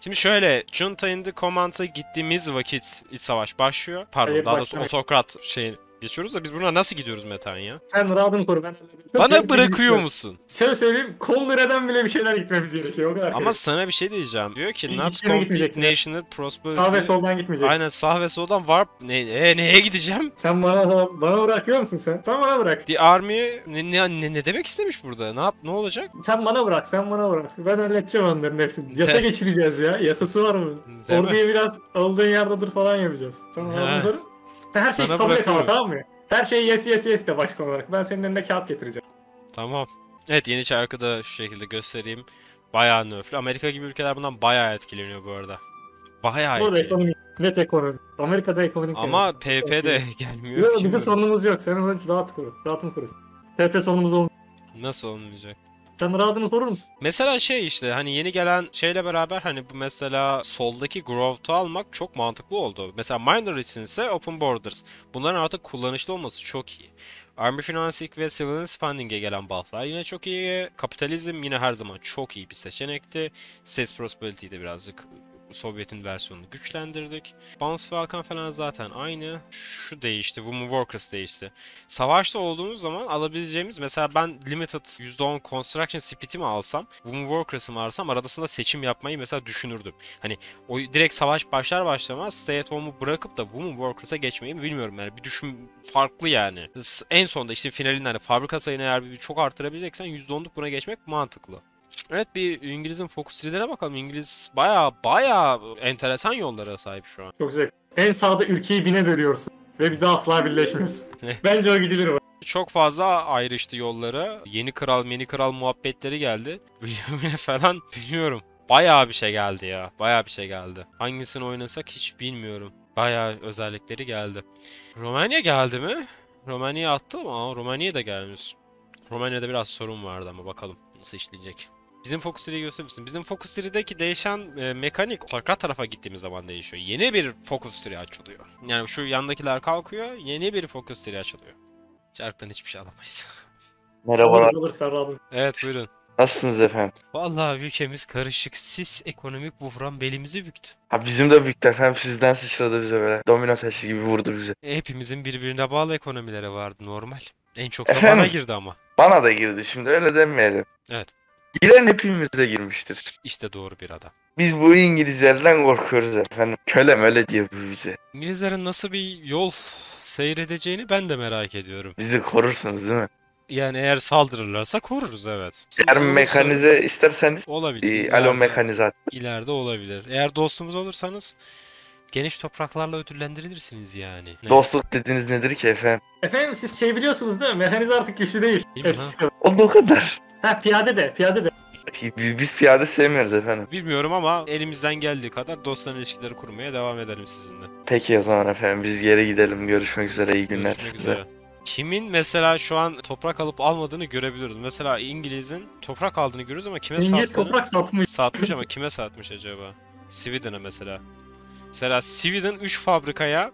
Şimdi şöyle, Junta in the Command'a gittiğimiz vakit iç savaş başlıyor. Pardon, Hayır, daha doğrusu otokrat şey geçiyoruz da biz buna nasıl gidiyoruz Metan ya? Sen rahatını koru ben. Bana bırakıyor musun? Şöyle söyleyeyim, Kongreden bile bir şeyler gitmemiz gerekiyor. O kadar. Ama sana bir şey diyeceğim. Diyor ki not complete national prosperity. Sağ ve soldan gitmeyeceksin. Aynen sağ ve soldan warp. Ne, e, neye gideceğim? Sen bana bana bırakıyor musun sen? Sen bana bırak. The army ne, ne, ne, ne demek istemiş burada? Ne yap ne olacak? Sen bana bırak, sen bana bırak. Ben halledeceğim onların hepsini. Yasa geçireceğiz ya. Yasası var mı? Orduya biraz olduğun yerde dur falan yapacağız. Sen bana bırak. Sen her şeyi Sana kabul et ama bırakıyorum. tamam mı? Her şeyi yes yes yes de başkan olarak. Ben senin önüne kağıt getireceğim. Tamam. Evet yeni şarkı da şu şekilde göstereyim. Bayağı nöflü. Amerika gibi ülkeler bundan bayağı etkileniyor bu arada. Bayağı Burada etkileniyor. ekonomi, net ekonomi. Amerika'da ekonomik Ama PP de gelmiyor. Yok ki bizim böyle. sorunumuz yok. Sen onu rahat koru. Rahatını koru. TP sorunumuz olmuyor. Nasıl olmayacak? Sen rahatını korur musun? Mesela şey işte hani yeni gelen şeyle beraber hani bu mesela soldaki growth'u almak çok mantıklı oldu. Mesela Miner için ise Open Borders. Bunların artık kullanışlı olması çok iyi. Army Financing ve Civilian Spending'e gelen buff'lar yine çok iyi. Kapitalizm yine her zaman çok iyi bir seçenekti. Sales Prosperity'yi de birazcık Sovyet'in versiyonunu güçlendirdik. Bounce Falcon falan zaten aynı. Şu değişti. Women Workers değişti. Savaşta olduğumuz zaman alabileceğimiz mesela ben limited %10 construction split'i mi alsam, Women Workers'ı mı alsam arasında seçim yapmayı mesela düşünürdüm. Hani o direkt savaş başlar başlamaz stay at home'u bırakıp da Women Workers'a geçmeyi mi bilmiyorum yani bir düşün farklı yani. En sonunda işte finalin hani fabrika sayını eğer bir çok arttırabileceksen %10'luk buna geçmek mantıklı. Evet bir İngiliz'in Focus Reader'e bakalım. İngiliz baya baya enteresan yollara sahip şu an. Çok güzel. En sağda ülkeyi bine bölüyorsun. Ve bir daha asla birleşmiyorsun. Eh. Bence o gidilir o. Çok fazla ayrıştı yolları. Yeni kral, yeni kral muhabbetleri geldi. William'e falan bilmiyorum. Bayağı bir şey geldi ya. Bayağı bir şey geldi. Hangisini oynasak hiç bilmiyorum. Bayağı özellikleri geldi. Romanya geldi mi? Romanya attı ama aa, Romanya da gelmiş. Romanya'da biraz sorun vardı ama bakalım nasıl işleyecek. Bizim Focus Tree'yi gösterir misin? Bizim Focus Tree'deki değişen e, mekanik otokrat tarafa gittiğimiz zaman değişiyor. Yeni bir Focus Tree açılıyor. Yani şu yandakiler kalkıyor, yeni bir Focus Tree açılıyor. Çarktan hiçbir şey alamayız. Merhabalar. Evet buyurun. Nasılsınız efendim? Vallahi ülkemiz karışık. Sis ekonomik buhran belimizi büktü. Ha bizim de büyük efendim sizden sıçradı bize böyle. Domino taşı gibi vurdu bizi. E, hepimizin birbirine bağlı ekonomileri vardı normal. En çok da Efendim? bana girdi ama. Bana da girdi şimdi öyle demeyelim. Evet. Giren hepimize girmiştir. İşte doğru bir adam. Biz bu İngilizlerden korkuyoruz efendim. Kölem öyle diyor bu bize. İngilizlerin nasıl bir yol seyredeceğini ben de merak ediyorum. Bizi korursunuz değil mi? Yani eğer saldırırlarsa koruruz evet. Eğer mekanize isterseniz olabilir. e, alo mekanizat. İleride olabilir. Eğer dostumuz olursanız geniş topraklarla ödüllendirirsiniz yani. Ne? Dostluk dediğiniz nedir ki efendim? Efendim siz şey biliyorsunuz değil mi? Mekanize artık güçlü değil. Değil Eskisi kadar. Olduğu kadar. Ha piyade de piyade de. Biz piyade sevmiyoruz efendim. Bilmiyorum ama elimizden geldiği kadar dostlar ilişkileri kurmaya devam edelim sizinle. Peki o zaman efendim biz geri gidelim. Görüşmek üzere. iyi günler Görüşmek size. üzere. Kimin mesela şu an toprak alıp almadığını görebiliyoruz. Mesela İngiliz'in toprak aldığını görüyoruz ama kime İngiliz sattığını... toprak satmış. Satmış ama kime satmış acaba? Sweden'a mesela. Mesela Sweden 3 fabrikaya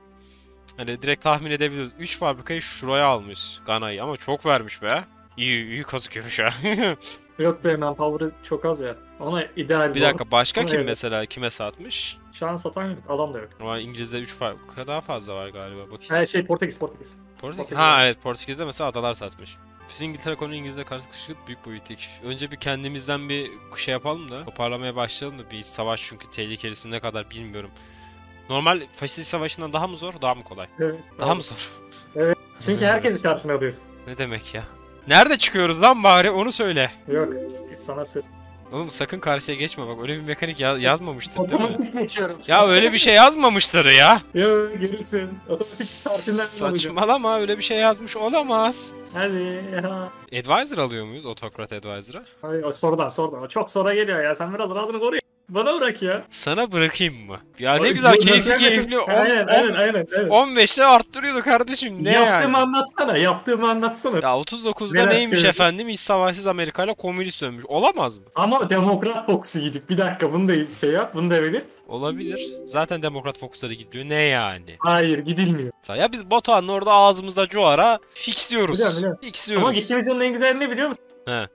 hani direkt tahmin edebiliyoruz. 3 fabrikayı şuraya almış Gana'yı ama çok vermiş be. İyi iyi kazıkıyormuş ha. Yok be manpower'ı çok az ya. Ona ideal bir bu. dakika başka kim evet. mesela kime satmış? Şu an satan yok. Adam da yok. Ama İngiliz'de 3 fabrika daha fazla var galiba. Bakayım. Ha şey Portekiz Portekiz. Portekiz. Portekiz. Ha evet Portekiz'de mesela adalar satmış. Biz İngiltere konu İngiliz'le karışık büyük boyutlik. Önce bir kendimizden bir şey yapalım da toparlamaya başlayalım da bir savaş çünkü tehlikelisi ne kadar bilmiyorum. Normal faşist savaşından daha mı zor daha mı kolay? Evet. Daha mı zor? Çünkü herkesi karşına alıyorsun. Ne demek ya? Nerede çıkıyoruz lan bari onu söyle. Yok. Sana sır. Oğlum sakın karşıya geçme bak öyle bir mekanik ya- yazmamıştır değil mi? Otomatik geçiyorum. Ya öyle bir şey yazmamıştır ya. Yok alacağım. Saçmalama öyle bir şey yazmış olamaz. Hadi ya. Advisor alıyor muyuz otokrat advisor'a? Ay, o sorudan sorudan. Çok sonra geliyor ya. Sen biraz rahatını koru. Bana bırak ya. Sana bırakayım mı? Ya ne Ay, güzel keyifli keyifli. On- Aynen on- aynen aynen. evet. 15'te arttırıyordu kardeşim ne Yaptığımı yani? anlatsana. Yaptığımı anlatsana. Ya 39'da Neler neymiş çıkıyor? efendim? İç savaşsız Amerika ile komünist dönmüş. Olamaz mı? Ama demokrat fokusu gidip bir dakika bunu da şey yap bunu da belirt. Olabilir. Zaten demokrat fokusları gidiyor. Ne yani? Hayır gidilmiyor. Ya biz Batuhan'ın orada ağzımızda cuara fixliyoruz. Biliyorum, biliyorum. Fixliyoruz. Ama gittiğimiz yolun en güzeli ne biliyor musun? He.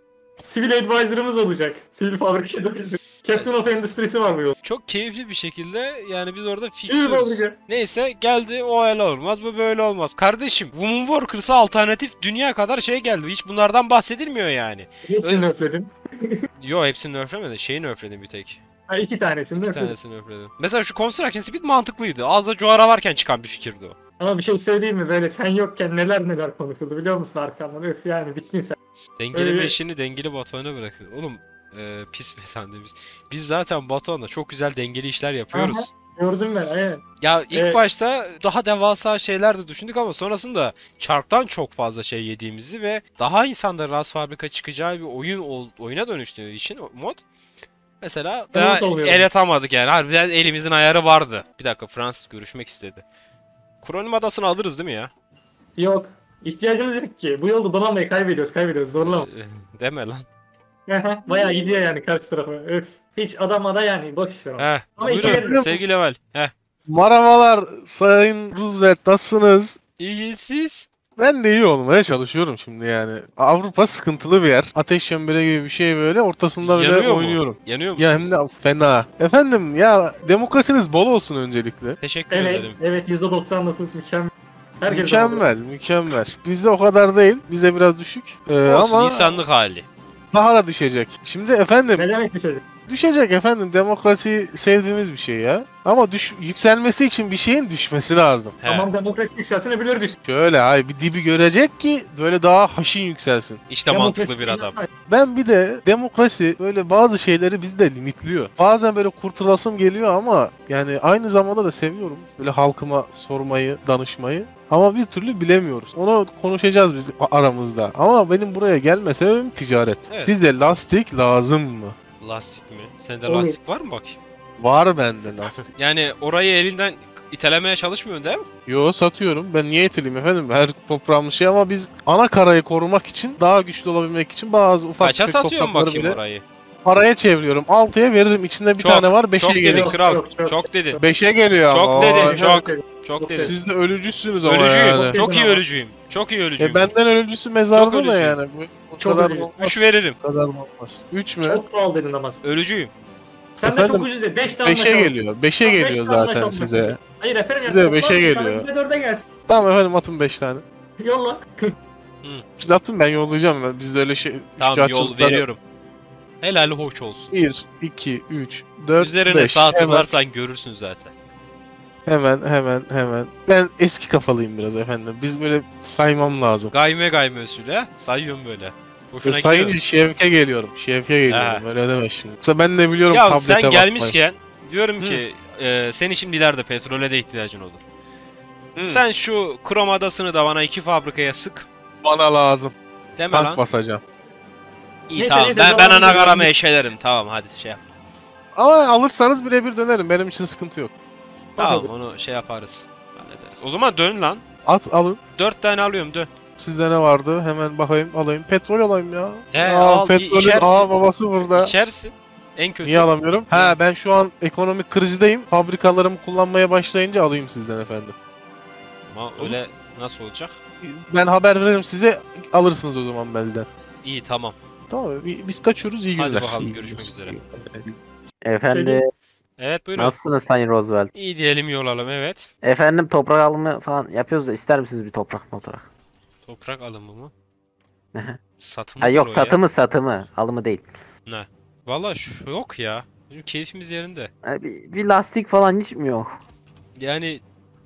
Sivil advisor'ımız olacak. Sivil fabrika advisor. Captain of Industry'si var bu yol. Çok keyifli bir şekilde yani biz orada fabrika. Neyse geldi o öyle olmaz bu böyle olmaz. Kardeşim Woman Workers'a alternatif dünya kadar şey geldi. Hiç bunlardan bahsedilmiyor yani. Hepsini nerfledin. Yo hepsini nerflemedi. Şeyi nerfledim bir tek. Ha iki tanesini Bir nerfledin. tanesini nerfledim. Mesela şu Construction Speed mantıklıydı. Az da Joara varken çıkan bir fikirdi o. Ama bir şey söyleyeyim mi? Böyle sen yokken neler neler konuşuldu biliyor musun arkamdan? Öf yani bittin sen. Dengeleme Öyle- işini dengeli Batuhan'a bırakın. Oğlum e, pis be sen demiş. Biz zaten Batuhan'la çok güzel dengeli işler yapıyoruz. Aha. Gördüm ben aynen. Ya ilk Evet. başta daha devasa şeyler de düşündük ama sonrasında çarktan çok fazla şey yediğimizi ve daha insanların ras fabrika çıkacağı bir oyun oyuna dönüştüğü için mod mesela Tamam, daha el atamadık yani. Harbiden elimizin ayarı vardı. Bir dakika Fransız görüşmek istedi. Kronim adasını alırız değil mi ya? Yok. İhtiyacımız yok ki. Bu yolda donamayı kaybediyoruz kaybediyoruz zorlama. Ee, Deme lan. Aha, Bayağı gidiyor yani karşı tarafa. Öf. Hiç adam ada yani boş işler. ama. Heh, Ama iki buyurun verin. sevgili Level. Heh. Merhabalar Sayın Roosevelt nasılsınız? İyi siz? Ben de iyi olmaya çalışıyorum şimdi yani. Avrupa sıkıntılı bir yer. Ateş çemberi gibi bir şey böyle ortasında böyle Yanıyor mu? oynuyorum. Yanıyor musunuz? Ya hem de fena. Efendim ya demokrasiniz bol olsun öncelikle. Teşekkür Evet, ederim. evet %99 mükemmel. Herkes mükemmel, mükemmel. Bizde o kadar değil. Bize biraz düşük. Ee, Olsun ama insanlık hali. Daha da düşecek. Şimdi efendim Ne demek çocuk? düşecek efendim. Demokrasi sevdiğimiz bir şey ya. Ama düş, yükselmesi için bir şeyin düşmesi lazım. He. Tamam demokrasi yükselsin öbürleri düşsün. Şöyle hay bir dibi görecek ki böyle daha haşin yükselsin. İşte mantıklı bir adam. Ben bir de demokrasi böyle bazı şeyleri bizde limitliyor. Bazen böyle kurtulasım geliyor ama yani aynı zamanda da seviyorum. Böyle halkıma sormayı, danışmayı. Ama bir türlü bilemiyoruz. Onu konuşacağız biz aramızda. Ama benim buraya gelme sebebim ticaret. Evet. Sizde lastik lazım mı? Lastik mi? Sende Olur. lastik var mı bakayım? Var bende lastik. Yani orayı elinden itelemeye çalışmıyorsun değil mi? Yo satıyorum. Ben niye itileyim efendim? Her toprağımız şey ama biz ana karayı korumak için, daha güçlü olabilmek için bazı ufak Kaça tefek satıyorsun toprakları bakayım bile orayı? Paraya çeviriyorum. 6'ya veririm. İçinde bir Çok, tane var. 5'e Çok dedin geliyor. Çok, kral. çok, Çok, çok. dedin. 5'e geliyor Çok ama. dedin, çok. Çok. Çok dedin. Siz de ölücüsünüz ama Ölücüyüm. yani. Çok iyi ölücüyüm. Çok iyi ölücüyüm. E benden ölücüsü mezarda da ölücüyüm. yani. Bu, bu Çok kadar ölücüsün. olmaz. 3 veririm. Bu kadar olmaz. 3 mü? Çok pahalı dedin ama. Ölücüyüm. Sen de Efendim, çok ucuz de 5 tane 5'e geliyor. 5'e Tamam, beş geliyor zaten size. Hayır efendim toplam bir geliyor. tane Bize 4'e gelsin. Tamam efendim atın 5 tane. Yolla. Şimdi atın ben yollayacağım. Ben. Bizde öyle şey. Tamam yol veriyorum. Helali hoş olsun. 1, 2, 3, 4, Üzerine 5. sağ tıklarsan görürsün zaten. hemen hemen hemen. Ben eski kafalıyım biraz efendim. Biz böyle saymam lazım. Gayme gayme usulü. Sayıyorum böyle. Ve Boşuna sayınca gidiyor. şevke geliyorum. Şevke geliyorum. Ha. Öyle deme şimdi. Yoksa ben de biliyorum Ya tablete sen bakmayı. gelmişken diyorum ki e, senin şimdi ileride petrole de ihtiyacın olur. Hı. Sen şu Krom Adası'nı da bana iki fabrikaya sık. Bana lazım. Deme Tank lan. basacağım. İyi Neyse, tamam. neyse, ben, ben ana karamı görmedik. eşelerim. Tamam hadi şey yap. Ama alırsanız birebir dönerim. Benim için sıkıntı yok. Tamam onu şey yaparız. Hallederiz. O zaman dön lan. At alın. Dört tane alıyorum dön. Sizde ne vardı? Hemen bakayım alayım. Petrol alayım ya. He, Aa, al, petrolün içersin. aa babası burada. İçersin. En kötü. Niye alamıyorum? Ha ben şu an ekonomik krizdeyim. Fabrikalarımı kullanmaya başlayınca alayım sizden efendim. Ama öyle nasıl olacak? Ben haber veririm size. Alırsınız o zaman benden. İyi tamam. Tamam bi- biz kaçıyoruz iyi Hadi günler. bakalım, İyi görüşmek üzere. Efendim Evet buyurun. nasılsınız Sayın Roosevelt? İyi diyelim yol alalım evet. Efendim toprak alımı falan yapıyoruz da ister misiniz bir toprak toprak? Toprak alımı mı? Satımı ha yok o ya. satımı satımı alımı değil. Valla şu yok ya. Bizim keyfimiz yerinde. Ha, bir, bir lastik falan hiç mi yok? Yani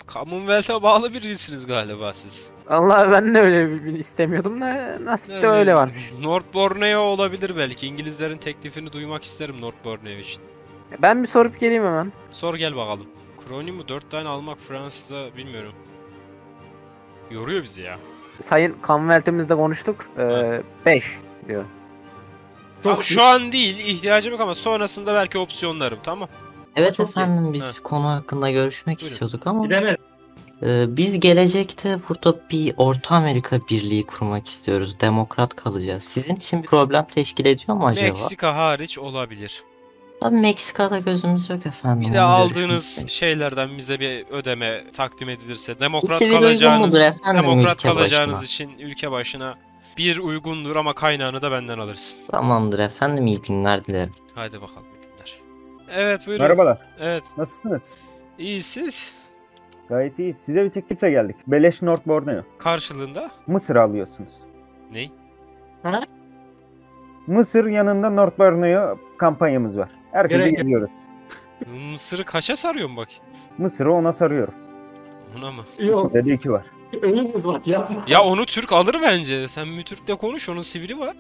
Commonwealth'e bağlı birisiniz galiba siz. Allah ben de öyle bir, bir istemiyordum da nasip de öyle varmış. North Borneo olabilir belki. İngilizlerin teklifini duymak isterim North Borneo için. Ben bir sorup geleyim hemen. Sor gel bakalım. Kronium'u 4 tane almak Fransız'a bilmiyorum. Yoruyor bizi ya. Sayın Commonwealth'imizde konuştuk. 5 diyor. Abi şu an değil ihtiyacım yok ama sonrasında belki opsiyonlarım tamam. Evet çok iyi. efendim biz bir konu hakkında görüşmek Buyurun. istiyorduk ama Gidemez. e, biz gelecekte burada bir Orta Amerika Birliği kurmak istiyoruz. Demokrat kalacağız. Sizin için bir problem teşkil ediyor mu acaba? Meksika hariç olabilir. Tabii Meksika'da gözümüz yok efendim. Bir de onu aldığınız şeylerden bize bir ödeme takdim edilirse demokrat kalacağınız efendim demokrat ülke kalacağınız başına? için ülke başına bir uygundur ama kaynağını da benden alırsın. Tamamdır efendim iyi günler dilerim. Hadi bakalım. Evet buyurun. Merhabalar. Evet. Nasılsınız? İyi siz? Gayet iyi. Size bir teklifle geldik. Beleş North Borneo. Karşılığında? Mısır alıyorsunuz. Ney? Mısır yanında North Borneo kampanyamız var. Herkese Gerek- geziyoruz. Mısır'ı kaça sarıyorum bak. Mısır'ı ona sarıyorum. Ona mı? Yok. İçinde de iki var. Öyle bak yapma. Ya onu Türk alır bence. Sen bir Türk'le konuş onun sivili var.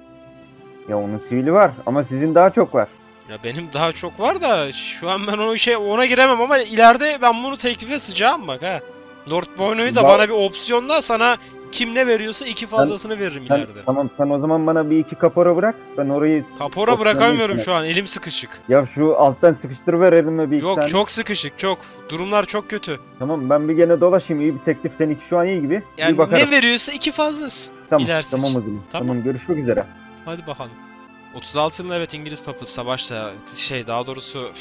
Ya onun sivili var ama sizin daha çok var. Ya benim daha çok var da şu an ben o şey ona giremem ama ileride ben bunu teklife sıcağım bak ha. Lord Boyno'yu da Ba- bana bir opsiyonla sana kim ne veriyorsa iki fazlasını veririm Sen, ileride. tamam sen o zaman bana bir iki kapora bırak. Ben orayı... Kapora bırakamıyorum üstüne- şu an elim sıkışık. Ya şu alttan sıkıştırıver elime bir iki Yok tane. çok sıkışık çok. Durumlar çok kötü. Tamam ben bir gene dolaşayım. iyi bir teklif seninki şu an iyi gibi. Yani ne veriyorsa iki fazlası. Tamam ilerisi tamam o zaman. Tamam. Tamam. görüşmek üzere. Hadi bakalım. 36 yılında evet İngiliz papası savaşta şey daha doğrusu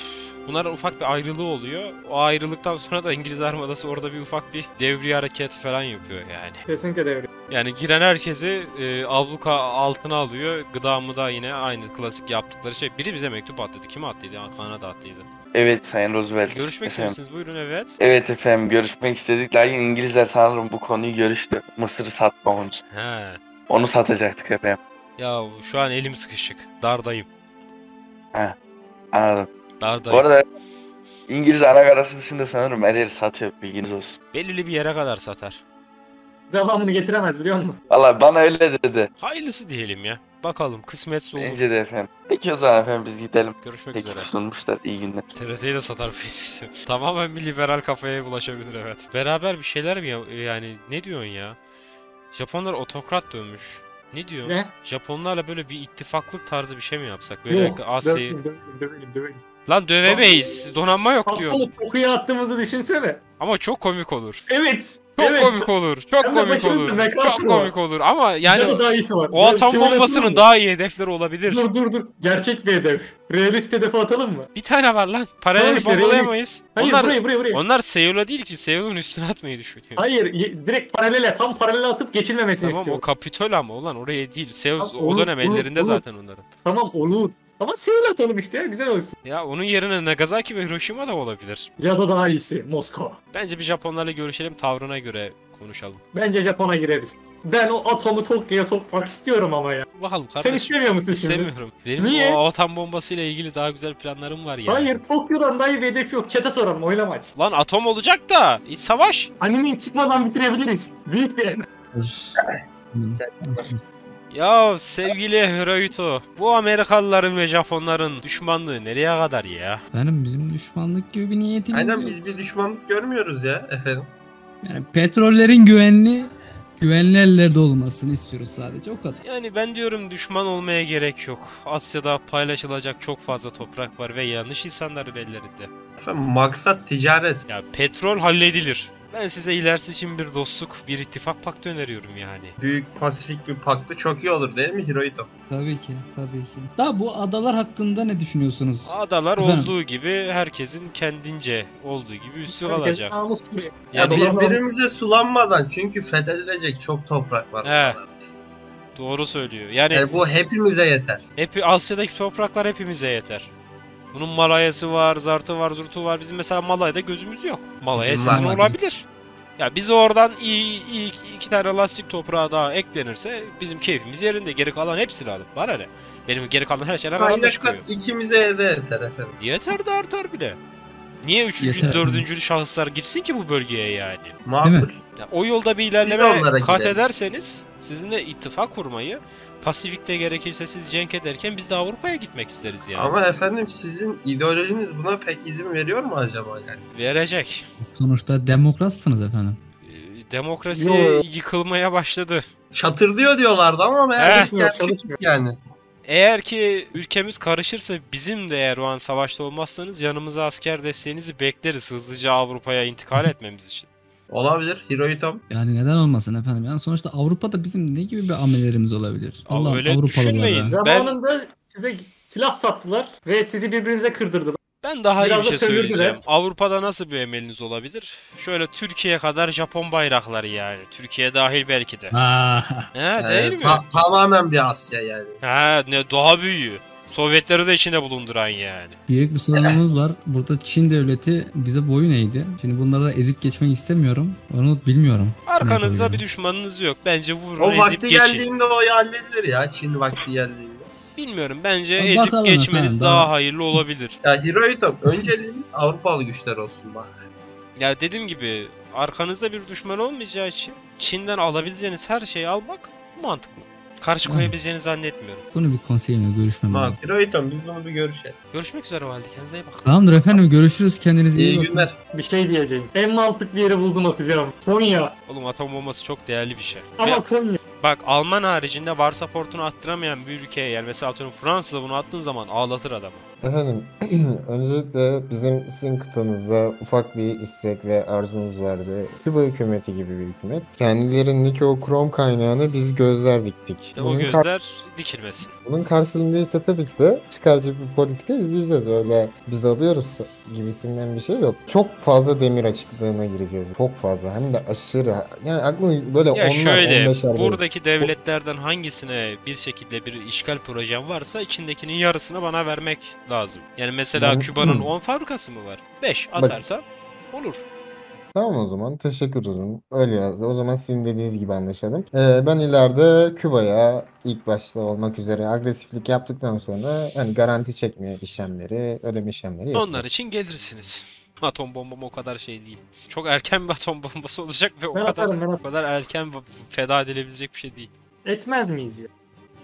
bunların ufak bir ayrılığı oluyor. O ayrılıktan sonra da İngiliz armadası orada bir ufak bir devriye hareketi falan yapıyor yani. Kesinlikle devre. Yani giren herkesi e, abluka altına alıyor. Gıdamı da yine aynı klasik yaptıkları şey. Biri bize mektup attıydı. Kim attıydı? Kanada attıydı. Evet Sayın Roosevelt. Görüşmek ister efendim. misiniz? Buyurun evet. Evet efendim görüşmek istedik. Lakin İngilizler sanırım bu konuyu görüştü. Mısır'ı satmamız. He. Onu satacaktık efendim. Ya şu an elim sıkışık. Dardayım. Anladım. Dardayım. Bu arada İngiliz anakarası dışında sanırım her yeri satıyor bilginiz olsun. Belirli bir yere kadar satar. Devamını getiremez biliyor musun? Valla bana öyle dedi. Hayırlısı diyelim ya. Bakalım kısmetse olur. Bence de efendim. Peki o zaman efendim biz gidelim. Görüşmek Peki üzere. sunmuşlar. İyi günler. TRT'yi de satar Felix'i. Tamamen bir liberal kafaya bulaşabilir evet. Beraber bir şeyler mi ya- yani ne diyorsun ya? Japonlar otokrat dönmüş. Ne diyorsun? Ne? Japonlarla böyle bir ittifaklık tarzı bir şey mi yapsak? Böyle Yok. Asya'yı... Dövelim, dövelim, dövelim. Lan dövemeyiz. Donanma yok diyor. Kafamı kokuya attığımızı düşünsene. Ama çok komik olur. Evet. Çok evet. komik olur. Çok Hem komik olur. Çok komik olur. Ama Yani daha iyisi var. o atom Simülatör bombasının daha iyi hedefleri olabilir. Dur dur dur. Gerçek bir hedef. Realist hedefi atalım mı? Bir tane var lan. Paralel Tamam işte, bombalayamayız. Hayır Onlar buraya buraya buraya. onlar Seul'a değil ki. Seul'un üstüne atmayı düşünüyor. Hayır direkt paralele tam paralele atıp geçilmemesini Tamam o istiyorum. Kapitol ama ulan oraya değil. Seul Tamam, o dönem olur, ellerinde olur. zaten onların. Tamam olur. Ama Seul atalım işte ya güzel olsun. Ya onun yerine Nagasaki ve Hiroşima da olabilir. Ya da daha iyisi Moskova. Bence bir Japonlarla görüşelim tavrına göre konuşalım. Bence Japon'a gireriz. Ben o atomu Tokyo'ya sokmak istiyorum ama ya. Bakalım Sen kardeşim. istemiyor musun şimdi? İstemiyorum. Benim Niye? o atom bombasıyla ilgili daha güzel planlarım var ya. Hayır Tokyo'dan daha iyi bir hedef yok. Çete soralım oylamaç. Lan atom olacak da iç savaş. Animeyi çıkmadan bitirebiliriz. Büyük bir Ya sevgili Hirohito, bu Amerikalıların ve Japonların düşmanlığı nereye kadar ya? Benim bizim düşmanlık gibi bir niyetimiz Aynen yok. biz bir düşmanlık görmüyoruz ya efendim. Yani petrollerin güvenli, güvenli ellerde olmasını istiyoruz sadece o kadar. Yani ben diyorum düşman olmaya gerek yok. Asya'da paylaşılacak çok fazla toprak var ve yanlış insanların ellerinde. Efendim maksat ticaret. Ya petrol halledilir. Ben size ilerisi için bir dostluk, bir ittifak paktı öneriyorum yani. Büyük Pasifik bir paktı çok iyi olur değil mi Hirohito? Tabii ki, tabii ki. Da bu adalar hakkında ne düşünüyorsunuz? Adalar Efendim? olduğu gibi herkesin kendince olduğu gibi üstü Herkes kalacak. namus buraya. Ya Yani birbirimize sulanmadan çünkü fethedilecek çok toprak var. He. doğru söylüyor. Yani Yani bu hepimize yeter. Hep Asya'daki topraklar hepimize yeter. Bunun Malaya'sı var, Zartı var, Zurtu var. Bizim mesela Malaya'da gözümüz yok. Malaya Bizim sizin var. olabilir. Ya biz oradan iyi, iyi iki tane lastik toprağa daha eklenirse bizim keyfimiz yerinde. Geri kalan hepsini alıp bana ne? Benim geri kalan her şeyden kalan da çıkıyor. İkimize de yeter efendim. Yeter de artar bile. Niye üçüncü, Yeter. dördüncü şahıslar gitsin ki bu bölgeye yani? Makul. Ya o yolda bir ilerleme kat gidelim. ederseniz sizinle ittifak kurmayı Pasifik'te gerekirse siz cenk ederken biz de Avrupa'ya gitmek isteriz yani. Ama efendim sizin ideolojiniz buna pek izin veriyor mu acaba yani? Verecek. Sonuçta demokratsınız efendim. Ee, Demokrasi Yo. yıkılmaya başladı. Çatırdıyor diyorlardı ama meğer Çalışmıyor. yani. Eğer ki ülkemiz karışırsa bizim de eğer o an savaşta olmazsanız yanımıza asker desteğinizi bekleriz hızlıca Avrupa'ya intikal etmemiz için. Olabilir Hirohito. Yani neden olmasın efendim? Yani sonuçta Avrupa'da bizim ne gibi bir amellerimiz olabilir? Abi Allah öyle Avrupalılara. düşünmeyin. Zamanında size silah sattılar ve sizi birbirinize kırdırdılar. Ben daha Biraz iyi bir şey söyleyeceğim. Avrupa'da nasıl bir emeliniz olabilir? Şöyle Türkiye kadar Japon bayrakları yani. Türkiye dahil belki de. Aa, He Ee, değil mi? ta- tamamen bir Asya yani. Ha ne daha büyüğü. Sovyetleri de içinde bulunduran yani. Büyük bir sorunumuz var. Burada Çin devleti bize boyun eğdi. Şimdi bunları da ezip geçmek istemiyorum. Onu bilmiyorum. Arkanızda bir düşmanınız yok. Bence vurun O ezip vakti geçin. geldiğinde o halledilir ya. Çin vakti geldiğinde. Bilmiyorum bence Bakalım ezip efendim, geçmeniz daha- daha hayırlı olabilir. Ya Hirohito önceliğimiz Avrupalı güçler olsun bak. Ya dediğim gibi arkanızda bir düşman olmayacağı için Çin'den alabileceğiniz her şeyi almak mantıklı. Karşı koyabileceğini zannetmiyorum. Bunu bir konseyimle görüşmem lazım. Hirohito biz bunu bir görüşelim. Görüşmek üzere o halde. Kendinize iyi bakın. Tamamdır efendim görüşürüz. Kendinize iyi, İyi bakın. günler. Bir şey diyeceğim. En mantıklı yeri buldum atacağım. Konya. Oğlum atom bombası çok değerli bir şey. Ama Ve Konya. bak Alman haricinde var supportunu attıramayan bir ülkeye yani mesela atıyorum Fransa'da bunu attığın zaman ağlatır adamı. Efendim, öncelikle bizim sizin kıtanızda ufak bir istek ve arzumuz vardı. Küba hükümeti gibi bir hükümet. Kendilerindeki o krom kaynağını biz gözler diktik. İşte o Bunun, kar- gözler dikilmesin. bunun karşılığında ise tabii ki de çıkarcı bir politika izleyeceğiz. Öyle biz alıyoruz gibisinden bir şey yok. Çok fazla demir açıklığına gireceğiz. Çok fazla. Hem de aşırı. Yani aklın böyle Ya onlar, şöyle 15'er değil. buradaki devletlerden hangisine bir şekilde bir işgal projem varsa içindekinin yarısını bana vermek lazım. Yani mesela Ben- Küba'nın Hı. 10 fabrikası mı var? 5 Bak- atarsan olur. Tamam o zaman. Teşekkür ederim. Öyle yazdı. O zaman sizin dediğiniz gibi anlaşalım. Ee, ben ileride Küba'ya ilk başta olmak üzere agresiflik yaptıktan sonra hani garanti çekme işlemleri, ödeme işlemleri yapıyorum. Onlar için gelirsiniz. Atom bombam o kadar şey değil. Çok erken bir atom bombası olacak ve o Ben kadar atarım ben o kadar erken feda edilebilecek bir şey değil. Etmez miyiz ya?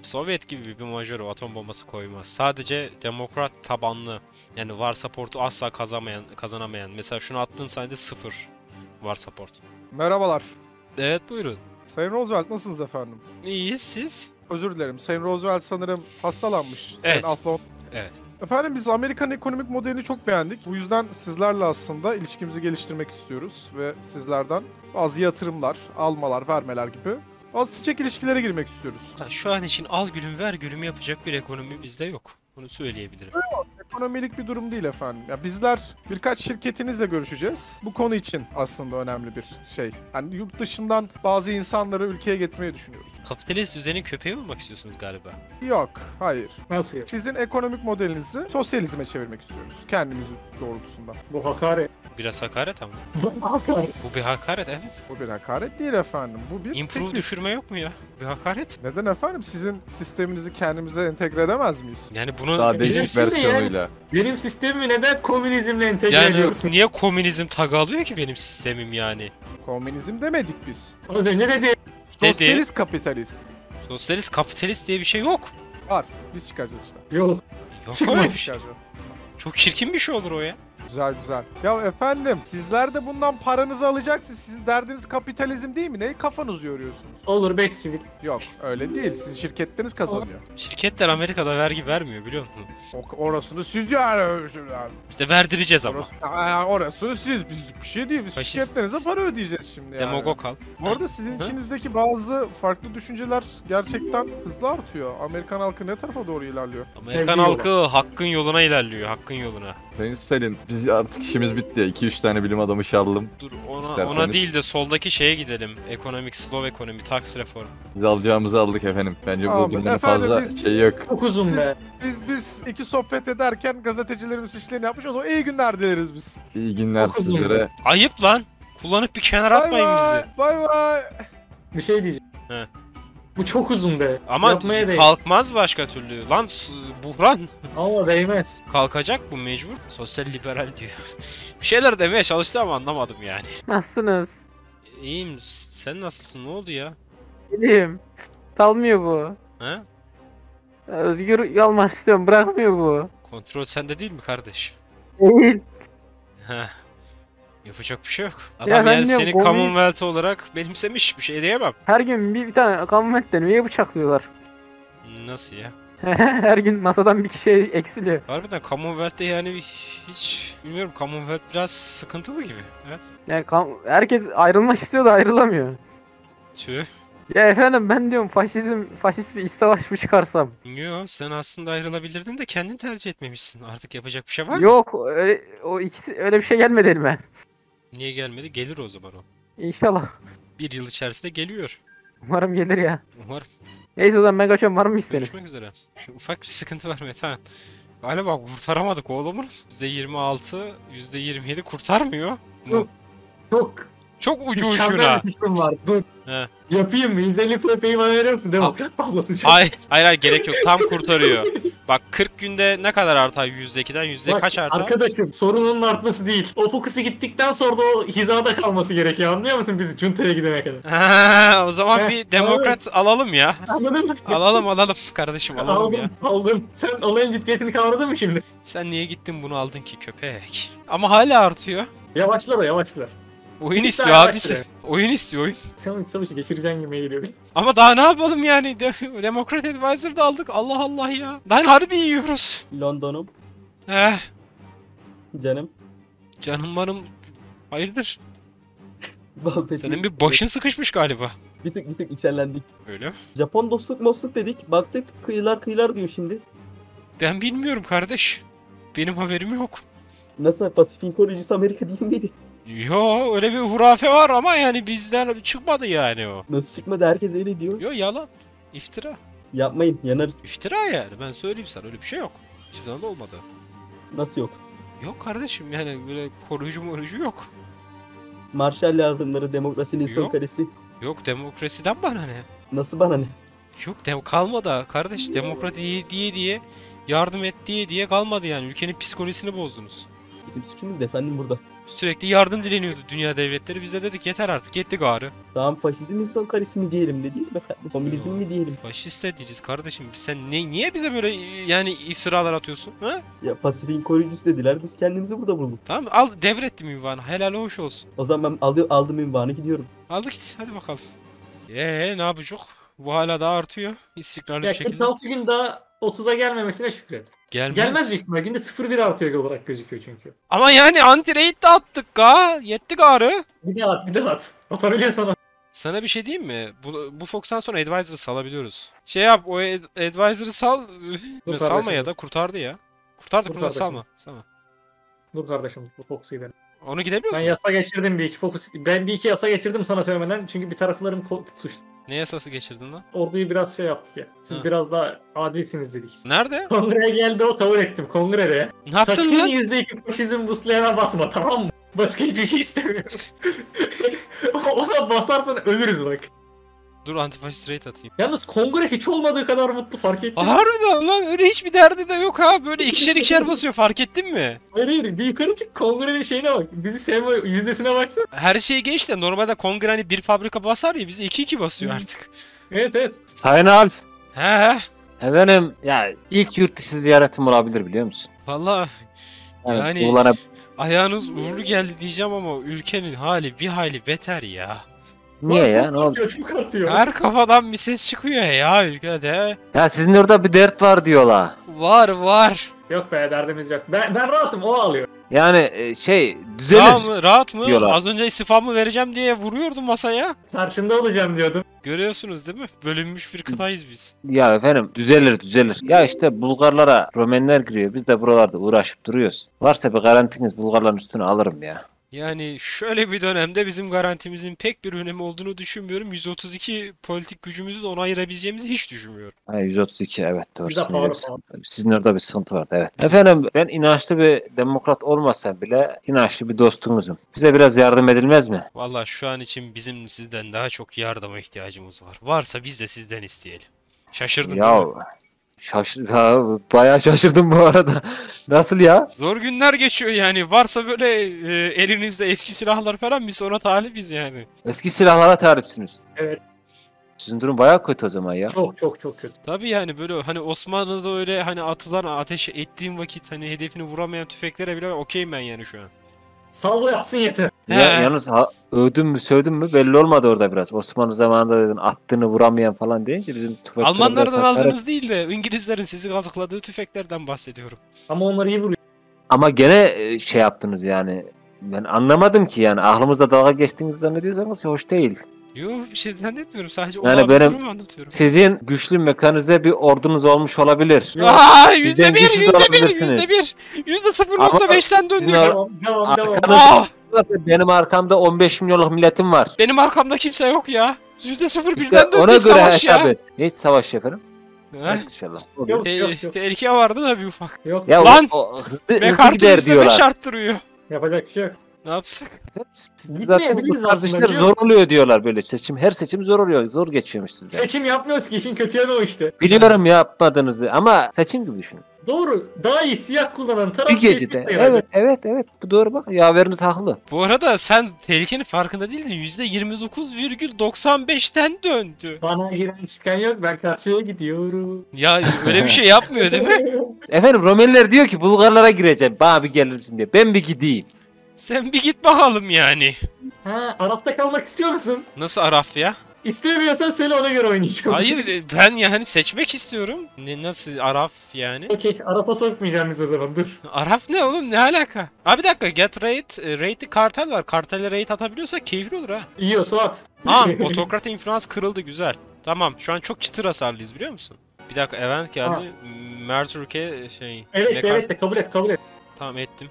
Sovyet gibi bir majör atom bombası koymaz. Sadece demokrat tabanlı yani var support'u asla kazanamayan, kazanamayan. Mesela şunu attığın sayede sıfır var support. Merhabalar. Evet buyurun. Sayın Roosevelt nasılsınız efendim? İyiyiz siz? Özür dilerim. Sayın Roosevelt sanırım hastalanmış. Sayın Evet. Aflon. Evet. Efendim biz Amerikan ekonomik modelini çok beğendik. Bu yüzden sizlerle aslında ilişkimizi geliştirmek istiyoruz ve sizlerden bazı yatırımlar, almalar, vermeler gibi bazı sıcak ilişkilere girmek istiyoruz. Ha, Şu an için al gülüm ver gülüm yapacak bir ekonomi bizde yok. Bunu söyleyebilirim. Ekonomilik bir durum değil efendim. Ya bizler birkaç şirketinizle görüşeceğiz. Bu konu için aslında önemli bir şey. Yani yurt dışından bazı insanları ülkeye getirmeyi düşünüyoruz. Kapitalist düzenin köpeği olmak istiyorsunuz galiba. Yok, hayır. Nasıl? Sizin ekonomik modelinizi sosyalizme çevirmek istiyoruz. Kendimiz doğrultusunda. Bu hakaret. Biraz hakaret ama. Bu hakaret. Bu bir hakaret evet. Bu bir hakaret değil efendim. Bu bir Improve teklif. düşürme yok mu ya? Bir hakaret. Neden efendim? Sizin sisteminizi kendimize entegre edemez miyiz? Yani bunu Daha bizim- değişik versiyonuyla. Benim sistemimi neden komünizmle entegre yani ediyorsun? niye komünizm tagı alıyor ki benim sistemim yani? Komünizm demedik biz. Az önce ne dedi? Sosyalist kapitalist. Sosyalist kapitalist diye bir şey yok. Var. Biz çıkaracağız işte. Yok. Yok Çıkmaz. öyle bir şey. Çok çirkin bir şey olur o ya. Güzel güzel. Ya efendim sizler de bundan paranızı alacaksınız. Sizin derdiniz kapitalizm değil mi? Neyi kafanızı yoruyorsunuz? Olur 5 sivil. Yok öyle değil. Sizin şirketleriniz kazanıyor. Şirketler Amerika'da vergi vermiyor biliyor musun? O, orasını siz yani. İşte verdireceğiz ama. Orası, Aa, orası siz. Bizlik bir şey değil. Biz Faşist. şirketlerinize para ödeyeceğiz şimdi yani. Demagog al. Bu arada sizin içinizdeki bazı farklı düşünceler gerçekten hızlı artıyor. Amerikan halkı ne tarafa doğru ilerliyor? Amerikan halkı hakkın yoluna ilerliyor. Hakkın yoluna. Sayın Selin, biz artık işimiz bitti. 2-3 tane bilim adamı şaldım. Dur ona, İsterseniz. ona değil de soldaki şeye gidelim. Ekonomik, slow ekonomi, tax reform. Biz alacağımızı aldık efendim. Bence bu Tamam, durumdan efendim, fazla biz- şey yok. Çok uzun be. Biz biz iki sohbet ederken gazetecilerimiz işlerini yapmış. O zaman iyi günler dileriz biz. İyi günler Çok uzun sizlere. Ayıp lan. Kullanıp bir kenara Bay atmayın bizi. bay. Bay bay. Bir şey diyeceğim. He. Bu çok uzun be. Ama Yapmaya değer. kalkmaz başka türlü. Lan buhran. Ama değmez. Kalkacak bu mecbur. Sosyal liberal diyor. bir şeyler demeye çalıştı ama anlamadım yani. Nasılsınız? İyiyim. Sen nasılsın? Ne oldu ya? Bileyim. Salmıyor bu. He? Özgür olmak istiyorum. Bırakmıyor bu. Kontrol sende değil mi kardeş? Değil. Heh. Yapacak bir şey yok. Ya Adam ben yani seni komünist- Commonwealth olarak benimsemiş. Bir şey diyemem. Her gün bir, bir tane kamumetten niye bıçaklıyorlar? Nasıl ya? Her gün masadan bir kişi eksiliyor. Harbiden Commonwealth'te yani hiç bilmiyorum Commonwealth biraz sıkıntılı gibi. Evet. Yani herkes ayrılmak istiyor da ayrılamıyor. Tüh. Ya efendim ben diyorum faşizm, faşist bir iç savaş mı çıkarsam? Yo sen aslında ayrılabilirdin de kendin tercih etmemişsin. Artık yapacak bir şey var mı? Yok öyle, o ikisi öyle bir şey gelmedi elime. Niye gelmedi? Gelir o zaman o. İnşallah. Bir yıl içerisinde geliyor. Umarım gelir ya. Umarım. Neyse o zaman ben kaçıyorum var mı isteğiniz? Görüşmek üzere. Şu ufak bir sıkıntı var Metehan. Galiba kurtaramadık oğlumun. %26, %27 kurtarmıyor. Yok. Çok Çok ucu ucuna. bir fikrim var. Dur. He. Yapayım mı? 150 FP'yi bana verir misin? Demokrat patlatacağım. Hayır, hayır hayır gerek yok. Tam kurtarıyor. Bak 40 günde ne kadar artar %2'den? Yüzde Bak, kaç artar? Arkadaşım sorunun artması değil. O fokusu gittikten sonra da o hizada kalması gerekiyor. Anlıyor musun bizi Cunta'ya gidene kadar? Ha, o zaman Heh, bir demokrat alalım ya. Anladın mı? Alalım alalım kardeşim alalım ya. Aldım, aldım. Sen olayın ciddiyetini kavradın mı şimdi? Sen niye gittin bunu aldın ki köpek? Ama hala artıyor. Yavaşlar o yavaşlar. Oyun istiyor abisi. Oyun istiyor oyun. Sen savaşı geçireceksin gibi geliyor. Ama daha ne yapalım yani? De- Demokrat Advisor da aldık. Allah Allah ya. Daha harbi yiyoruz. London'um. Eh Canım. canım benim. Hayırdır? Vallahi Senin bir başın sıkışmış galiba. Bir tık bir tık içerlendik. Öyle mi? Japon dostluk mosluk dedik. Baktık kıyılar kıyılar diyor şimdi. Ben bilmiyorum kardeş. Benim haberim yok. Nasıl Pasifik'in koruyucusu Amerika değil miydi? Yo öyle bir hurafe var ama yani bizden çıkmadı yani o. Nasıl çıkmadı herkes öyle diyor. Yo yalan. İftira. Yapmayın yanarız. İftira yani ben söyleyeyim sana öyle bir şey yok. Hiçbir da olmadı. Nasıl yok? Yok kardeşim yani böyle koruyucu moruyucu yok. Marshall yardımları demokrasinin son Yok. karesi. Yok demokrasiden bana ne? Nasıl bana ne? Yok dem kalmadı kardeş demokrat diye diye diye yardım et diye diye kalmadı yani ülkenin psikolojisini bozdunuz. Bizim suçumuz da efendim burada. Sürekli yardım dileniyordu dünya devletleri biz de dedik yeter artık yetti gari. Tamam faşizmin son karesi mi diyelim ne diyelim efendim? Komünizm mi diyelim? Faşist de değiliz kardeşim sen ne, niye bize böyle yani iftiralar atıyorsun ha? Ya Pasifik'in koruyucusu dediler biz kendimizi burada bulduk. Tamam al devrettim ünvanı helal hoş olsun. O zaman ben alıyor, aldım ünvanı gidiyorum. Aldı git hadi bakalım. Eee ne yapacak? Bu hala daha artıyor istikrarlı Ya bir şekilde. 46 gün daha 30'a gelmemesine şükret. Gelmez. Gelmez büyük ihtimal. Günde 0-1 artıyor olarak gözüküyor çünkü. Ama yani anti raid de attık ga. Yetti garı. Bir daha at, bir daha at. Atabiliyor sana. Sana bir şey diyeyim mi? Bu, bu Fox'tan sonra Advisor'ı salabiliyoruz. Şey yap o Ad- Advisor'ı sal. Dur salma ya da kurtardı ya. Kurtardı kurtardı salma. Salma. Dur kardeşim bu Fox'u gidelim. Onu gidebiliyor Ben musun? yasa geçirdim bir iki fokus. Ben bir iki yasa geçirdim sana söylemeden çünkü bir taraflarım ko- tutuştu. Ne yasası geçirdin lan? Orduyu biraz şey yaptık ya. Siz Ha. biraz daha adilsiniz dedik. Nerede? Kongreye geldi o kabul ettim kongrede. Ne yaptın Sakın lan? %2 faşizm buslayana basma tamam mı? Başka hiçbir şey istemiyorum. Ona basarsan ölürüz bak. Dur antifaşist raid atayım. Yalnız kongre hiç olmadığı kadar mutlu fark ettin. mi? Harbiden lan öyle hiçbir derdi de yok ha. Böyle ikişer ikişer basıyor fark ettin mi? Hayır hayır bir yukarı çık kongrenin şeyine bak. Bizi sevme yüzdesine baksana. Her şey geç de normalde kongre hani bir fabrika basar ya bizi 2-2 basıyor artık. Evet evet. Sayın Alp. He he. Efendim ya ilk yurt dışı ziyaretim olabilir biliyor musun? Valla Yani, yani Uğurlara ayağınız uğurlu geldi diyeceğim ama ülkenin hali bir hayli beter ya. Niye ya ne oldu? Çok artıyor. Her kafadan bir ses çıkıyor ya ülkede. Ya sizin orada bir dert var diyorlar. Var var. Yok be derdimiz yok. Ben, ben rahatım o alıyor. Yani e, şey düzelir. Rahat mı? Rahat mı? diyorlar. Az önce istifamı vereceğim diye vuruyordum masaya. Karşında olacağım diyordum. Görüyorsunuz değil mi? Bölünmüş bir kıtayız biz. Ya efendim düzelir düzelir. Ya işte Bulgarlara Romenler giriyor. Biz de buralarda uğraşıp duruyoruz. Varsa bir garantiniz Bulgarların üstüne alırım ya. Yani şöyle bir dönemde bizim garantimizin pek bir önemi olduğunu düşünmüyorum. 132 politik gücümüzü de ona ayırabileceğimizi hiç düşünmüyorum. Ha, 132 evet doğru. Bizde Sizin, orada power bir sıkıntı, sizin orada bir sıkıntı vardı evet. Efendim ben inançlı bir demokrat olmasam bile inançlı bir dostunuzum. Bize biraz yardım edilmez mi? Vallahi şu an için bizim sizden daha çok yardıma ihtiyacımız var. Varsa biz de sizden isteyelim. Şaşırdın Ya değil mi? Şaşır ya bayağı şaşırdım bu arada. Nasıl ya? Zor günler geçiyor yani. Varsa böyle e, elinizde eski silahlar falan biz ona talibiz yani. Eski silahlara talipsiniz. Evet. Sizin durum bayağı kötü o zaman ya. Çok çok çok kötü. Tabii yani böyle hani Osmanlı'da öyle hani atılan ateş ettiğim vakit hani hedefini vuramayan tüfeklere bile okeyim ben yani şu an. Salvo yapsın yeter. Ya, yalnız ha, övdün mü sövdün mü belli olmadı orada biraz. Osmanlı zamanında dedin attığını vuramayan falan deyince bizim tüfekler Almanlardan hakaret- aldığınız değil de İngilizlerin sizi kazıkladığı tüfeklerden bahsediyorum. Ama onlar iyi vuruyor. Ama gene e, şey yaptınız yani. Ben anlamadım ki yani aklımızda dalga geçtiğinizi zannediyorsanız hoş değil. Yok bir şey zannetmiyorum sadece Yani benim anlatıyorum. sizin güçlü mekanize bir ordunuz olmuş olabilir. Aa yüzde bir, yüzde bir, yüzde bir. Yüzde sıfır Ama nokta beşten sizin döndü. o- Devam devam devam. Arkanız, Ah! Benim arkamda 15 milyonluk milletim var. Benim arkamda kimse yok ya. Yüzde sıfır İşte birden döndü ona göre savaş hesap ya. et. Ne savaş efendim? Evet inşallah. Yok Te- yok yok. tehlike vardı da bir ufak. Yok. Ya Lan! o, o hızlı, hızlı gider diyorlar. beş arttırıyor. Yapacak bir şey yok. Ne yapsak? Siz Zaten bu tarz işler zor oluyor diyorlar böyle. Seçim her seçim zor oluyor. Zor geçiyormuş sizde. Seçim yapmıyoruz ki işin kötü yanı o işte. Biliyorum yapmadığınızı ama seçim gibi düşünün. Doğru. Daha iyi siyah kullanan taraf Bir gecede. sayılacak. Evet evet evet. Bu doğru bak. Yaveriniz haklı. Bu arada sen tehlikenin farkında değildin. Yüzde 29,95'ten döndü. Bana giren çıkan yok ben karşıya gidiyorum. Ya öyle bir şey yapmıyor değil mi? Efendim Romeliler diyor ki Bulgarlara gireceğim. Bana bir gelir misin diye. Ben bir gideyim. Sen bir git bakalım yani. Ha Arap'ta kalmak istiyor musun? Nasıl Araf ya? İstemiyorsan söyle ona göre oynayacağım. Hayır ben yani seçmek istiyorum. Ne, nasıl Araf yani? Okey Arap'a sokmayacağım biz o zaman dur. Araf ne oğlum ne alaka? Abi bir dakika get rate, e, rate'i kartel var. Kartelle rate atabiliyorsak keyifli olur ha. İyi o Suat. Aa otokrat influence kırıldı güzel. Tamam şu an çok çıtır hasarlıyız biliyor musun? Bir dakika event geldi. Mert ülke şey. Evet evet kart- de kabul et kabul et. Tamam ettim.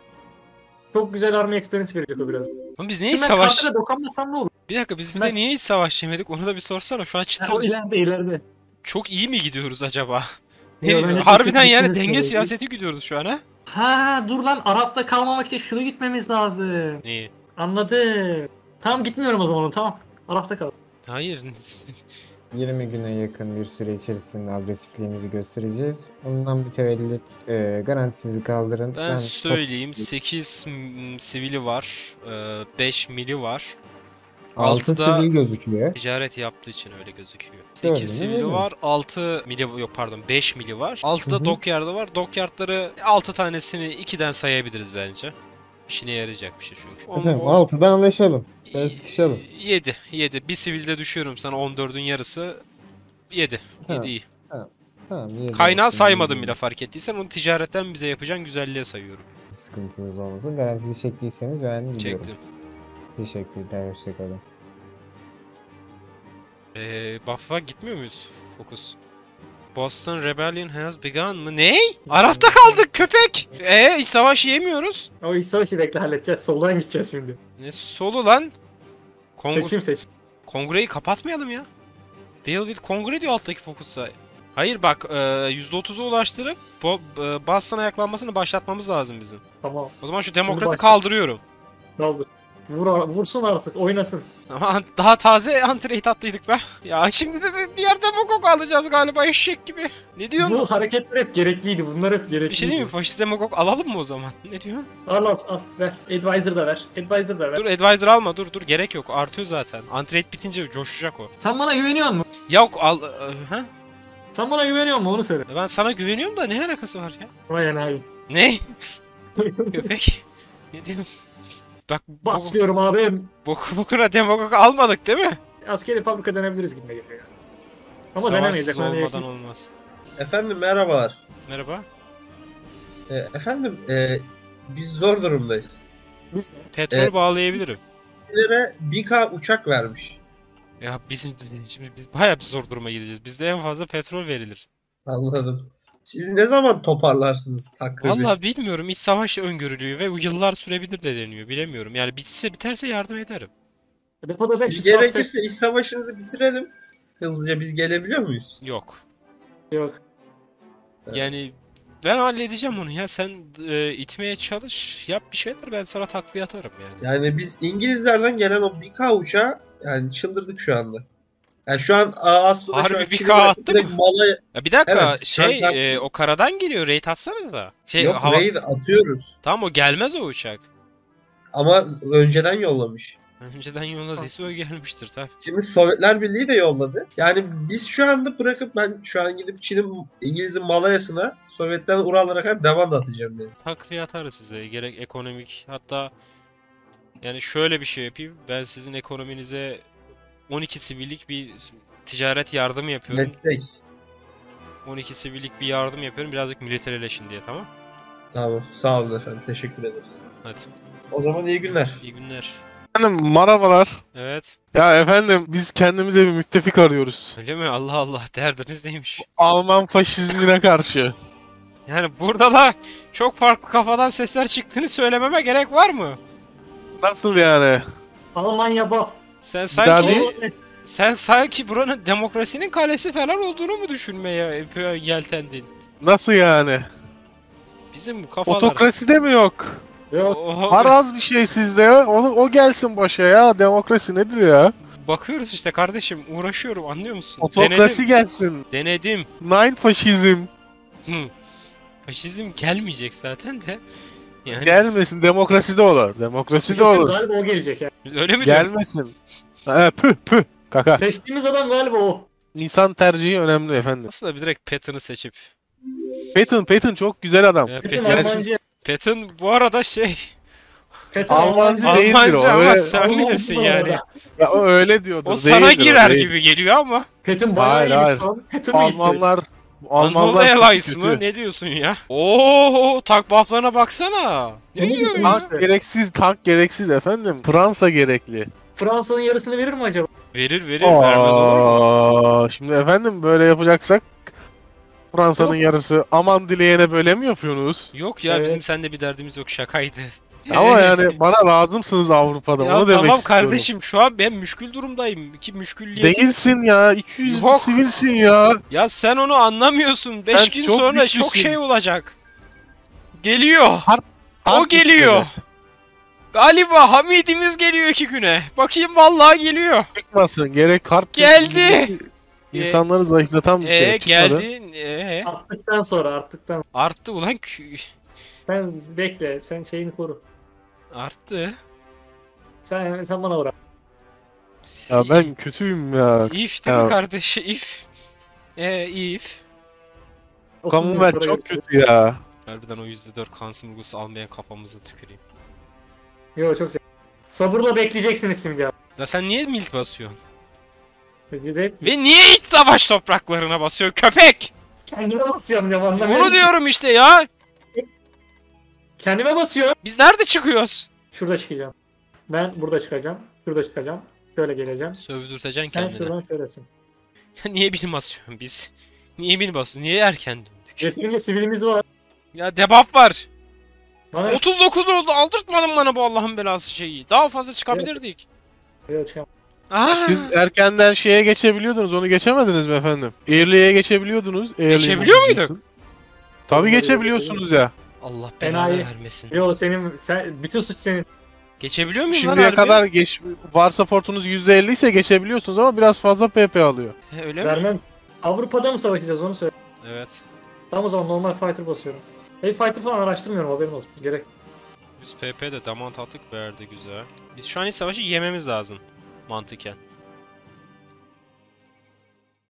Çok güzel army experience verecek o biraz. Oğlum biz niye Şimdi hiç ben savaş... kartlara dokunmasam ne olur? Bir dakika biz bir Ben- de niye hiç savaş yemedik onu da bir sorsana. Şu an çıtır... o ileride ileride. Çok iyi mi gidiyoruz acaba? Ya, Ne- çok Harbiden yani gitmemiz denge gerekiyor. siyaseti gidiyoruz şu an ha. Ha dur lan Arap'ta kalmamak için şunu gitmemiz lazım. Neyi? Anladım. Tamam gitmiyorum o zaman tamam. Arap'ta kal. Hayır. 20 güne yakın bir süre içerisinde agresifliğimizi göstereceğiz. Ondan mütevellit e, garantisizi kaldırın. Ben söyleyeyim 8 sivili var. 5 mili var. 6 Altıda- sivil gözüküyor. Ticaret yaptığı için öyle gözüküyor. Gördün 8 mü, sivili var. 6 mili yok pardon 5 mili var. 6'da Hı hı. dockyard'ı var. Dockyard'ları 6 tanesini 2'den sayabiliriz bence. İşine yarayacak bir şey çünkü. Efendim 6'da anlaşalım. Ben sıkışalım. 7. 7. Bir sivilde düşüyorum sana 14'ün yarısı. 7. Tamam. 7 iyi. Tamam, iyi Kaynağı olsun. saymadım bile fark ettiysen onu ticaretten bize yapacağın güzelliğe sayıyorum. Sıkıntınız olmasın. Garantisi çektiyseniz ben biliyorum. Çektim. Teşekkürler. Hoşçakalın. Eee Buff'a gitmiyor muyuz? Fokus. Boston Rebellion has begun mı? Ne? Araf'ta kaldık köpek. Eee hiç savaş yemiyoruz. O iş savaşı bekle halledeceğiz. Soldan gideceğiz şimdi. Ne solu lan? Kongre... Seçim seç. Kongreyi kapatmayalım ya. Deal with Kongre diyor alttaki fokusa. Hayır bak eee, %30'a ulaştırıp Bo e, Boston'a ayaklanmasını başlatmamız lazım bizim. Tamam. O zaman şu demokratı kaldırıyorum. Kaldır. Vur, vursun artık oynasın. Ama daha taze anti attıydık be. Ya şimdi de bir demokok alacağız galiba eşek gibi. Ne diyorsun? Bu hareketler hep gerekliydi. Bunlar hep gerekliydi. Bir şey değil mi? Faşist demokok alalım mı o zaman? Ne diyorsun? Al al al ver. Advisor da ver. Advisor da ver. Dur advisor alma dur dur gerek yok artıyor zaten. Anti bitince coşacak o. Sen bana güveniyor musun? Yok al... e, ha? Sen bana güveniyor musun onu söyle. Ben sana güveniyorum da ne alakası var ya? Vay enayi. Ne? Köpek. Ne diyorsun? Bak bok, Başlıyorum abim. bok, bokuna demokok almadık değil mi? Askeri fabrika denebiliriz gibi geliyor. Ama Savaşsız olmadan olmaz. Efendim merhabalar. Merhaba. E, efendim e, biz zor durumdayız. Biz Petrol Evet. bağlayabilirim. Bizlere 1K uçak vermiş. Ya bizim şimdi biz bayağı bir zor duruma gideceğiz. Bizde en fazla petrol verilir. Anladım. Siz ne zaman toparlarsınız takribi? Vallahi bilmiyorum. İç savaş öngörülüyor ve bu yıllar sürebilir de deniyor. Bilemiyorum. Yani bitse biterse yardım ederim. Depoda 500 Biz gerekirse iş savaşınızı bitirelim. Hızlıca biz gelebiliyor muyuz? Yok. Yok. Yani ben halledeceğim onu ya. Sen e, itmeye çalış. Yap bir şeyler ben sana takviye atarım yani. Yani biz İngilizlerden gelen o 1K uçağı yani çıldırdık şu anda. Yani şu an aslında şu an Harbi 1K Çin'e attı direkt mı? Malaya... Ya bir dakika Evet, şu şey e, o karadan geliyor. Raid atsanıza. Şey, Yok hava- raid atıyoruz. Tamam o gelmez o uçak. Ama önceden yollamış. Önceden yolladıysa o gelmiştir tabii. Şimdi Sovyetler Birliği de yolladı. Yani biz şu anda bırakıp ben şu an gidip Çin'in İngiliz'in Malaya'sına Sovyet'ten Ural'lara kadar devam da atacağım yani. Takviye atarız size. Gerek ekonomik hatta yani şöyle bir şey yapayım. Ben sizin ekonominize 12 sivillik bir ticaret yardımı yapıyorum. Destek. 12 sivillik bir yardım yapıyorum. Birazcık militerleşin diye tamam? Tamam. Sağ olun efendim. Teşekkür ederiz. Hadi. O zaman iyi günler. İyi günler. Efendim merhabalar. Evet. Ya efendim biz kendimize bir müttefik arıyoruz. Öyle mi? Allah Allah. Derdiniz neymiş? Alman faşizmine karşı. Yani burada da çok farklı kafadan sesler çıktığını söylememe gerek var mı? Nasıl yani? Almanya buff. Sen sanki değil. sen sanki buranın demokrasinin kalesi falan olduğunu mu düşünmeye hep yeltendin? Nasıl yani? Bizim kafalar. Otokrasi de mi yok? Yok. Oho, Var az bir şey sizde ya. O, o gelsin başa ya. Demokrasi nedir ya? Bakıyoruz işte kardeşim uğraşıyorum anlıyor musun? Otokrasi Denedim. gelsin. Denedim. Nine faşizm. Hı. Faşizm gelmeyecek zaten de. Yani Gelmesin. Demokrasi de olur. Demokrasi de olur. Galiba o gelecek ya. öyle mi diyorsun? Ha, püh püh. Kaka. Seçtiğimiz adam galiba o. İnsan tercihi önemli efendim. Aslında bir direkt Patton'ı seçip. Patton, Patton çok güzel adam. Ya, Patton, Almancı. Patton bu arada şey Patton Almancı Almancı. değildir o. Almanca ama Öyle, sen Almancı bilirsin yani. ya, o öyle diyordur. O sana değildir o, girer değil. gibi geliyor ama. Patton bana Hayır, hayır. Patton? Almanlar Almanlar kötü. mı? Ne diyorsun ya? Oo tank bufflarına baksana. Ne diyorsun? Tank gereksiz, tank gereksiz efendim. Fransa gerekli. Fransa'nın yarısını verir mi acaba? Verir verir vermez olur mu? Aa, şimdi efendim böyle yapacaksak Fransa'nın yarısı aman dileyene böyle mi yapıyorsunuz? Yok ya Evet. bizim sende bir derdimiz yok şakaydı. Ama yani bana lazımsınız Avrupa'da ya onu demek tamam istiyorum. kardeşim şu an ben müşkül durumdayım. İki müşkülliyetim. Değilsin ya 200 Yok. sivilsin ya. Ya sen onu anlamıyorsun. 5 Sen gün çok sonra güçlüsün. çok şey olacak. Geliyor. Harp o mı geliyor. çıkacak? Galiba Hamidimiz geliyor iki güne. Bakayım vallahi geliyor. Çıkmasın gerek harp Geldi. İnsanları zayıflatan bir şey Ee çıkmadı. geldi. Ee, Arttıktan sonra arttıktan. arttı ulan. Sen bekle. Sen şeyini koru. Arttı. Sen sen bana uğra. Ya ben kötüyüm ya. If değil mi Ya. kardeşi? If. Ee if. 30 gün Commonwealth sonra çok kötü ya. Harbiden o %4 kan smugglers almayan kafamıza tüküreyim. Yo çok sev. Sabırla bekleyeceksiniz şimdi ya. Ya sen niye milt basıyorsun? Ve niye iç savaş topraklarına basıyor köpek? Kendime basıyorum ya anlamıyorum. Onu diyorum işte ya. Kendime basıyorum. Biz nerede çıkıyoruz? Şurada çıkacağım. Ben burada çıkacağım. Şurada çıkacağım. Şöyle geleceğim. Sövdürteceksin Sen kendini. şuradan şöylesin. Ya niye bilim basıyorsun biz? Niye bilim basıyorsun? Niye erken döndük? Yeterince sivilimiz var. Ya debuff var. Bana 39 oldu. Aldırtmadın bana bu Allah'ın belası şeyi. Daha fazla çıkabilirdik. Aa, Siz erkenden şeye geçebiliyordunuz onu geçemediniz mi efendim? Airliğe geçebiliyordunuz. Airliğin Geçebiliyor muyduk? Tabii geçebiliyorsunuz ya. Allah belanı Enayi. vermesin. Yo senin sen bütün suç senin. Geçebiliyor muyum lan Şimdiye harbi? kadar geç var supportunuz %50 ise geçebiliyorsunuz ama biraz fazla PP alıyor. He, öyle mi? Vermem. Avrupa'da mı savaşacağız onu söyle. Evet. Tamam o zaman normal fighter basıyorum. Hey fighter falan araştırmıyorum haberin olsun. Gerek. Biz PP de damant attık verdi güzel. Biz şu an hiç savaşı yememiz lazım. Mantıken.